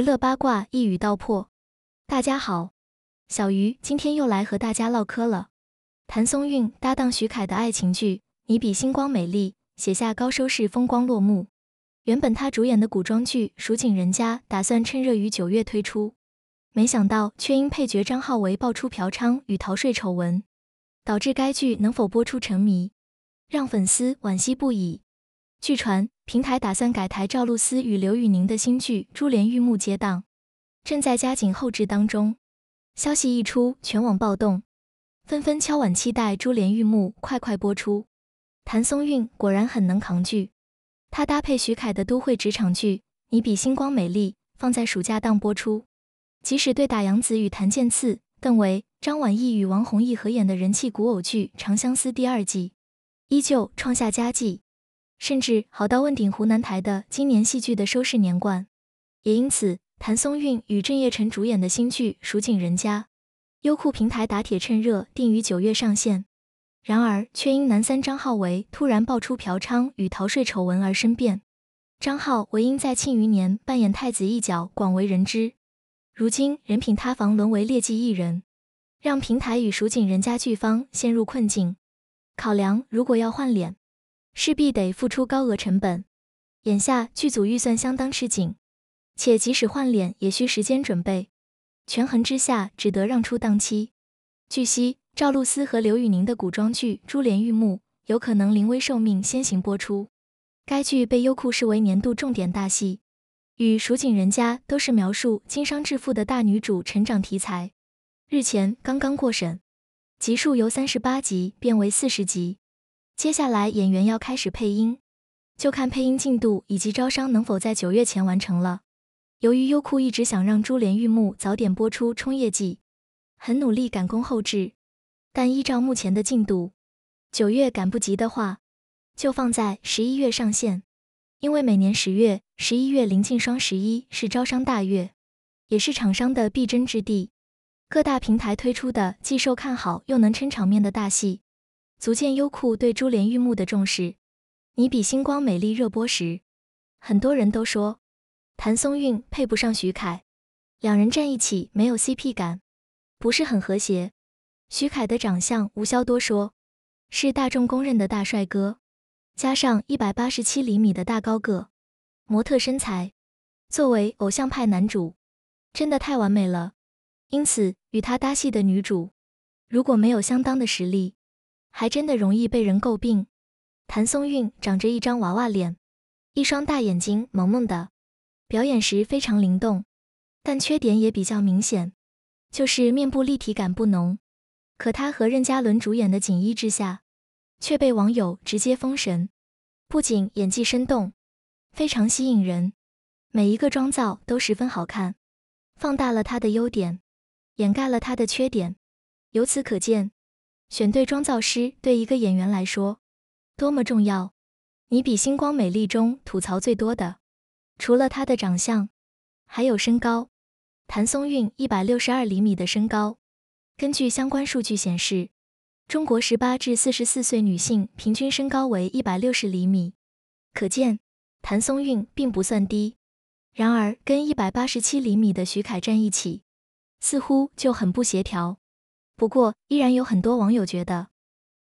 娱乐八卦一语道破。大家好，小鱼今天又来和大家唠嗑了。谭松韵搭档徐凯的爱情剧《你比星光美丽》写下高收视，风光落幕。原本他主演的古装剧《蜀锦人家》打算趁热于九月推出，没想到却因配角张浩为爆出嫖娼与逃税丑闻，导致该剧能否播出成谜，让粉丝惋惜不已。据传，平台打算改台赵露思与刘宇宁的新剧《珠帘玉幕》接档，正在加紧后制当中。消息一出，全网暴动，纷纷敲碗期待《珠帘玉幕》快快播出。谭松韵果然很能扛剧，她搭配徐凯的都会职场剧《你比星光美丽》，放在暑假档播出。即使对打杨紫与谭健次、邓为、张晚意与王弘毅合演的人气古偶剧《长相思》第二季，依旧创下佳绩。甚至好到问鼎湖南台的今年戏剧的收视年冠，也因此，谭松韵与郑业成主演的新剧《蜀锦人家》，优酷平台打铁趁热定于九月上线。然而，却因男三张浩为突然爆出嫖娼与逃税丑闻而生变。张浩为因在《庆余年》扮演太子一角广为人知，如今人品塌房，沦为劣迹艺人，让平台与《蜀锦人家》剧方陷入困境。考量如果要换脸。势必得付出高额成本，眼下剧组预算相当吃紧，且即使换脸也需时间准备，权衡之下只得让出档期。据悉，赵露思和刘宇宁的古装剧《珠帘玉幕》有可能临危受命先行播出。该剧被优酷视为年度重点大戏，与《蜀锦人家》都是描述经商致富的大女主成长题材。日前刚刚过审，集数由三十八集变为四十集。接下来演员要开始配音，就看配音进度以及招商能否在九月前完成了。由于优酷一直想让《珠帘玉幕》早点播出冲业绩，很努力赶工后置，但依照目前的进度，九月赶不及的话，就放在十一月上线。因为每年十月、十一月临近双十一，是招商大月，也是厂商的必争之地。各大平台推出的既受看好又能撑场面的大戏。足见优酷对珠帘玉幕的重视。你比星光美丽热播时，很多人都说谭松韵配不上徐凯，两人站一起没有 CP 感，不是很和谐。徐凯的长相无需多说，是大众公认的大帅哥，加上一百八十七厘米的大高个，模特身材，作为偶像派男主，真的太完美了。因此，与他搭戏的女主，如果没有相当的实力，还真的容易被人诟病。谭松韵长着一张娃娃脸，一双大眼睛萌萌的，表演时非常灵动，但缺点也比较明显，就是面部立体感不浓。可她和任嘉伦主演的《锦衣之下》，却被网友直接封神。不仅演技生动，非常吸引人，每一个妆造都十分好看，放大了她的优点，掩盖了她的缺点。由此可见。选对妆造师对一个演员来说多么重要！你比星光美丽中吐槽最多的，除了她的长相，还有身高。谭松韵一百六十二厘米的身高，根据相关数据显示，中国十八至四十四岁女性平均身高为一百六十厘米，可见谭松韵并不算低。然而，跟一百八十七厘米的徐凯站一起，似乎就很不协调。不过，依然有很多网友觉得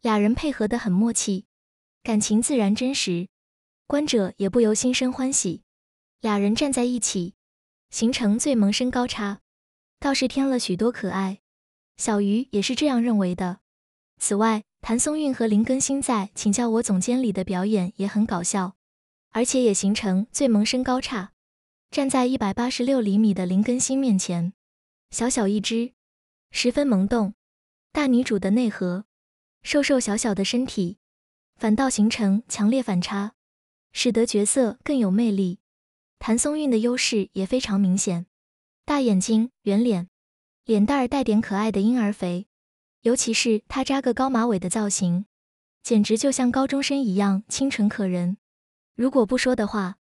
俩人配合的很默契，感情自然真实，观者也不由心生欢喜。俩人站在一起，形成最萌身高差，倒是添了许多可爱。小鱼也是这样认为的。此外，谭松韵和林更新在《请叫我总监》里的表演也很搞笑，而且也形成最萌身高差。站在一百八十六厘米的林更新面前，小小一只，十分萌动。大女主的内核，瘦瘦小小的身体，反倒形成强烈反差，使得角色更有魅力。谭松韵的优势也非常明显，大眼睛、圆脸，脸蛋儿带点可爱的婴儿肥，尤其是她扎个高马尾的造型，简直就像高中生一样清纯可人。如果不说的话，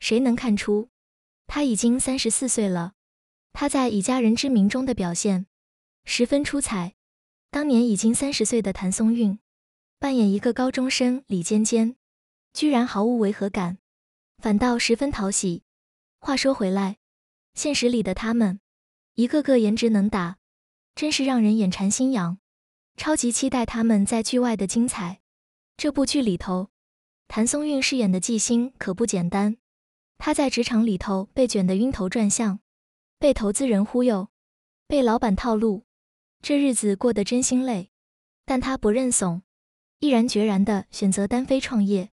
谁能看出她已经三十四岁了？她在《以家人之名》中的表现十分出彩。当年已经三十岁的谭松韵，扮演一个高中生李尖尖，居然毫无违和感，反倒十分讨喜。话说回来，现实里的他们，一个个颜值能打，真是让人眼馋心痒。超级期待他们在剧外的精彩。这部剧里头，谭松韵饰演的纪星可不简单。她在职场里头被卷得晕头转向，被投资人忽悠，被老板套路，这日子过得真心累。但她不认怂，毅然决然地选择单飞创业，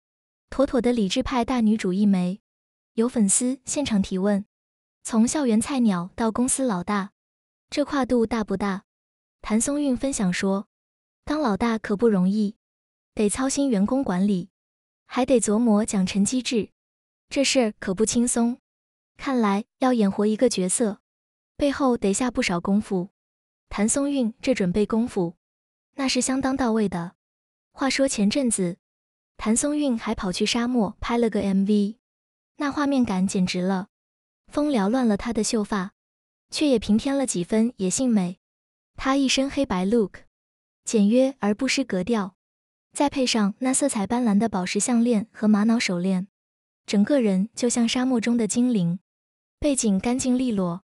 妥妥的理智派大女主一枚。有粉丝现场提问：从校园菜鸟到公司老大，这跨度大不大？谭松韵分享说：当老大可不容易，得操心员工管理，还得琢磨奖惩机制。这事儿可不轻松，看来要演活一个角色，背后得下不少功夫。谭松韵这准备功夫，那是相当到位的。话说前阵子，谭松韵还跑去沙漠拍了个 MV，那画面感简直了，风撩乱了她的秀发，却也平添了几分野性美。她一身黑白 look，简约而不失格调，再配上那色彩斑斓的宝石项链和玛瑙手链。整个人就像沙漠中的精灵，背景干净利落，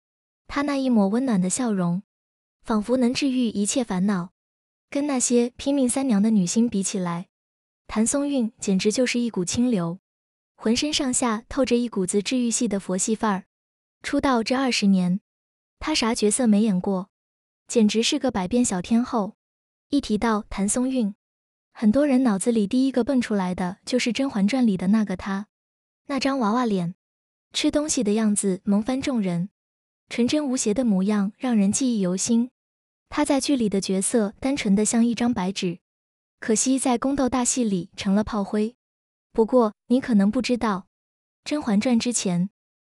她那一抹温暖的笑容，仿佛能治愈一切烦恼。跟那些拼命三娘的女星比起来，谭松韵简直就是一股清流，浑身上下透着一股子治愈系的佛系范儿。出道这二十年，她啥角色没演过，简直是个百变小天后。一提到谭松韵，很多人脑子里第一个蹦出来的就是《甄嬛传》里的那个她。那张娃娃脸，吃东西的样子萌翻众人，纯真无邪的模样让人记忆犹新。她在剧里的角色单纯的像一张白纸，可惜在宫斗大戏里成了炮灰。不过你可能不知道，《甄嬛传》之前，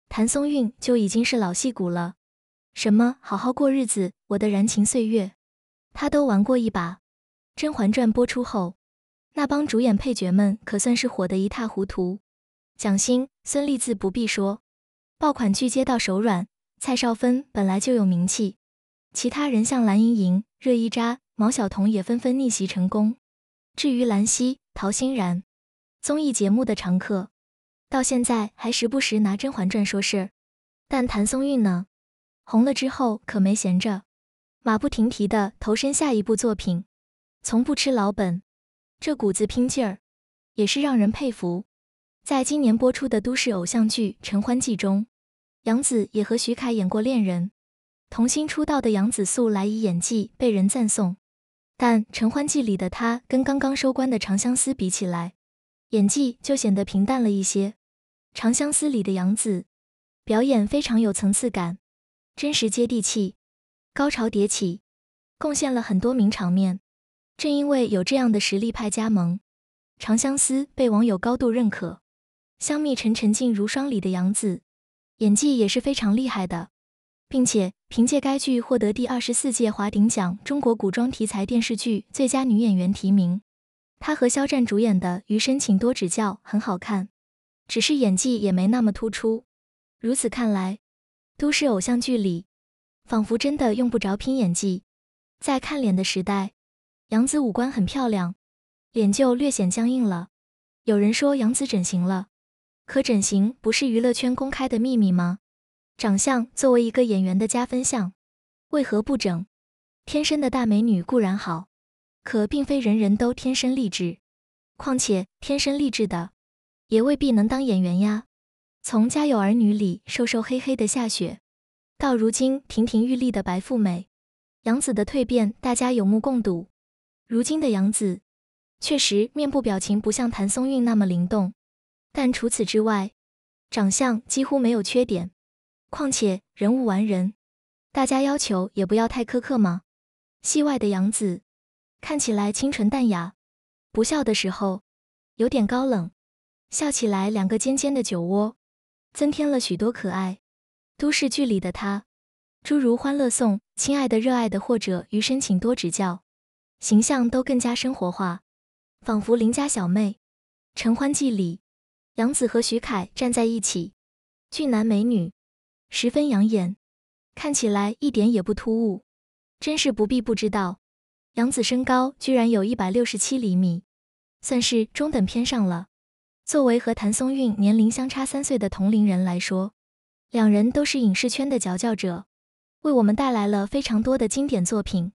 谭松韵就已经是老戏骨了。什么好好过日子，我的燃情岁月，她都玩过一把。《甄嬛传》播出后，那帮主演配角们可算是火得一塌糊涂。蒋欣、孙俪自不必说，爆款剧接到手软。蔡少芬本来就有名气，其他人像蓝盈莹、热依扎、毛晓彤也纷纷逆袭成功。至于兰溪、陶欣然，综艺节目的常客，到现在还时不时拿《甄嬛传》说事儿。但谭松韵呢，红了之后可没闲着，马不停蹄的投身下一部作品，从不吃老本，这股子拼劲儿也是让人佩服。在今年播出的都市偶像剧《陈欢记》中，杨紫也和徐凯演过恋人。童星出道的杨紫素来以演技被人赞颂，但《陈欢记》里的她跟刚刚收官的《长相思》比起来，演技就显得平淡了一些。《长相思》里的杨紫表演非常有层次感，真实接地气，高潮迭起，贡献了很多名场面。正因为有这样的实力派加盟，《长相思》被网友高度认可。香蜜沉沉烬如霜里的杨紫，演技也是非常厉害的，并且凭借该剧获得第二十四届华鼎奖中国古装题材电视剧最佳女演员提名。她和肖战主演的《余生，请多指教》很好看，只是演技也没那么突出。如此看来，都市偶像剧里仿佛真的用不着拼演技。在看脸的时代，杨紫五官很漂亮，脸就略显僵硬了。有人说杨紫整形了。可整形不是娱乐圈公开的秘密吗？长相作为一个演员的加分项，为何不整？天生的大美女固然好，可并非人人都天生丽质。况且天生丽质的，也未必能当演员呀。从《家有儿女》里瘦瘦黑黑的夏雪，到如今亭亭玉立的白富美，杨紫的蜕变大家有目共睹。如今的杨紫，确实面部表情不像谭松韵那么灵动。但除此之外，长相几乎没有缺点。况且人无完人，大家要求也不要太苛刻嘛。戏外的杨紫看起来清纯淡雅，不笑的时候有点高冷，笑起来两个尖尖的酒窝，增添了许多可爱。都市剧里的她，诸如《欢乐颂》《亲爱的热爱的》或者《余生，请多指教》，形象都更加生活化，仿佛邻家小妹。《承欢记》里。杨紫和徐凯站在一起，俊男美女，十分养眼，看起来一点也不突兀。真是不必不知道，杨紫身高居然有一百六十七厘米，算是中等偏上了。作为和谭松韵年龄相差三岁的同龄人来说，两人都是影视圈的佼佼者，为我们带来了非常多的经典作品。